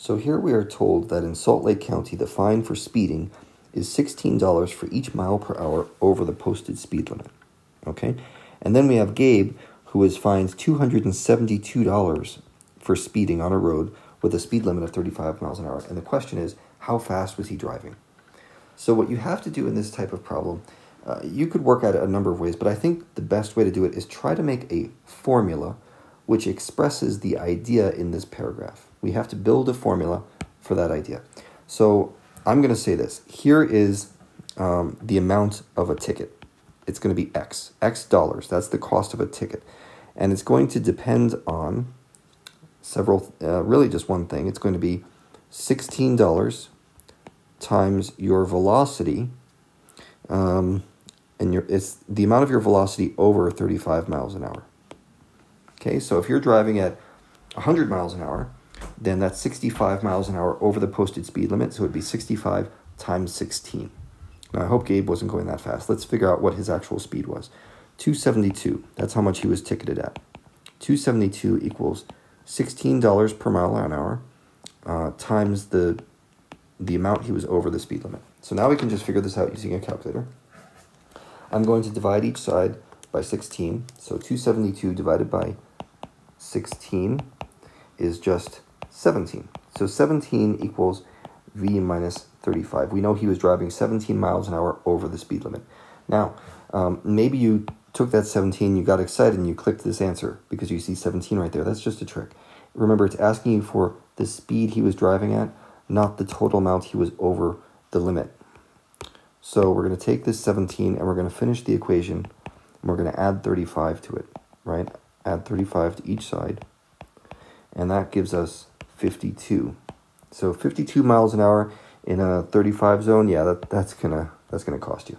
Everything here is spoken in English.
So here we are told that in Salt Lake County, the fine for speeding is $16 for each mile per hour over the posted speed limit. Okay? And then we have Gabe, who is fined $272 for speeding on a road with a speed limit of 35 miles an hour. And the question is, how fast was he driving? So, what you have to do in this type of problem, uh, you could work at it a number of ways, but I think the best way to do it is try to make a formula which expresses the idea in this paragraph. We have to build a formula for that idea. So, I'm going to say this here is um, the amount of a ticket. It's going to be X, X dollars. That's the cost of a ticket. And it's going to depend on several, uh, really just one thing. It's going to be $16 times your velocity, um, and your it's the amount of your velocity over 35 miles an hour. Okay, so if you're driving at 100 miles an hour, then that's 65 miles an hour over the posted speed limit, so it'd be 65 times 16. Now, I hope Gabe wasn't going that fast. Let's figure out what his actual speed was. 272, that's how much he was ticketed at. 272 equals $16 per mile an hour uh, times the, the amount he was over the speed limit. So now we can just figure this out using a calculator. I'm going to divide each side by 16. So 272 divided by 16 is just 17. So 17 equals V minus 35. We know he was driving 17 miles an hour over the speed limit. Now, um, maybe you took that 17, you got excited, and you clicked this answer because you see 17 right there. That's just a trick. Remember, it's asking you for the speed he was driving at, not the total amount he was over the limit. So we're going to take this 17 and we're going to finish the equation and we're going to add 35 to it, right? Add 35 to each side. And that gives us 52. So 52 miles an hour in a 35 zone, yeah, that, that's gonna that's gonna cost you.